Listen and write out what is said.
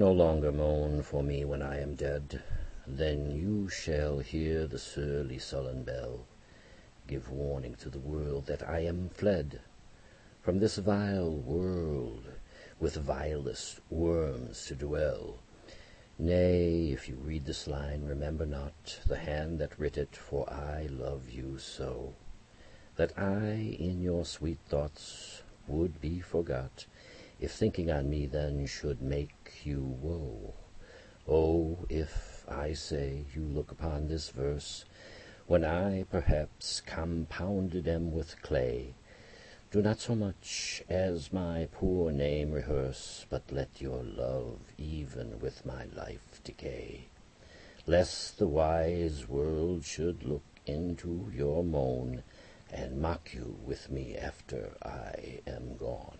No longer moan for me when I am dead, Then you shall hear the surly sullen bell. Give warning to the world that I am fled From this vile world with vilest worms to dwell. Nay, if you read this line, remember not The hand that writ it, for I love you so That I in your sweet thoughts would be forgot If thinking on me then should make you woe. Oh, if, I say, you look upon this verse When I, perhaps, compounded am with clay, Do not so much as my poor name rehearse, But let your love even with my life decay, Lest the wise world should look into your moan And mock you with me after I am gone.